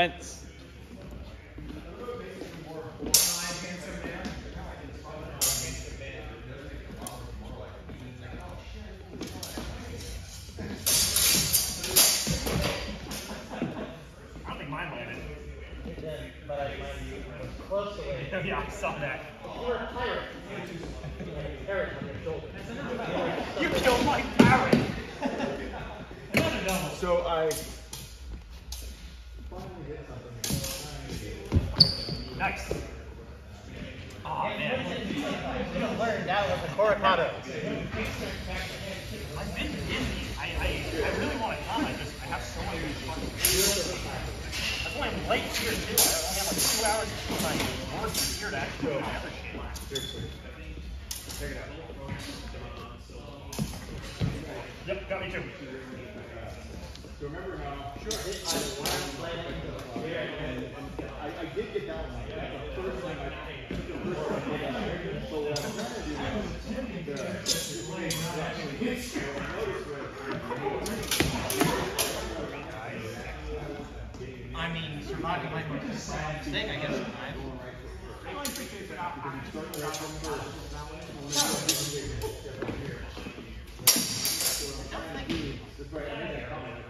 Fence. I don't think mine landed. But I might be close to it. yeah, I saw that. You're a pirate. You parrot on your shoulder. You killed my parrot. So I. Nice. Oh man. You should learn that was a corricado. I've been to Disney. I, I, I really want to come. I just I have so many fucking. That's why I'm late here too. I only have like two hours between my work here to actually do my other shit. Check it out. Yep, got me too. So remember how? Sure. And I, I did get that one. The first thing I took the first one. But what I'm trying to do now, the, I mean, surviving might be a mistake, I guess. Right? that's right. I made that comment. Like, I'm also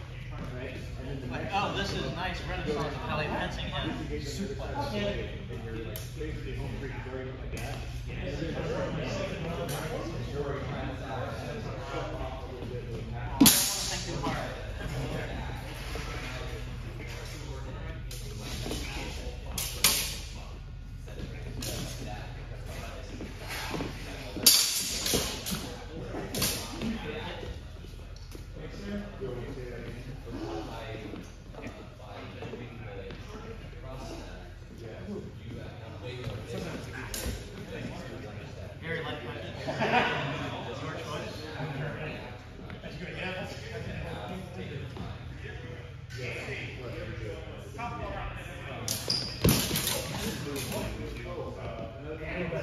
Like, oh, this is nice Renaissance Italian fencing and suplex.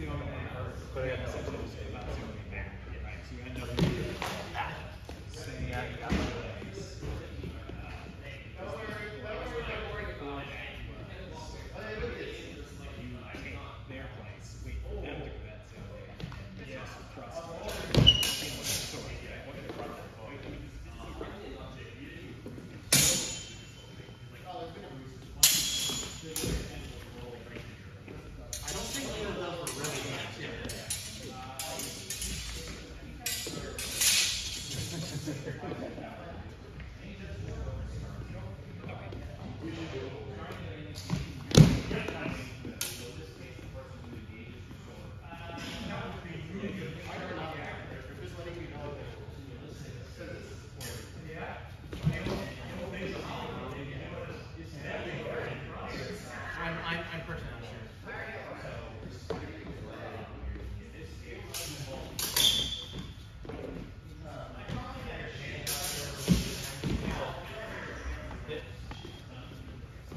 But I got something to say about zooming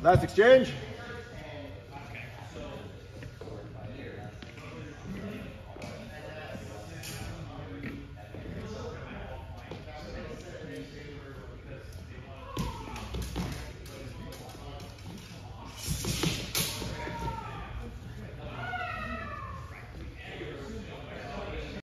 Last exchange.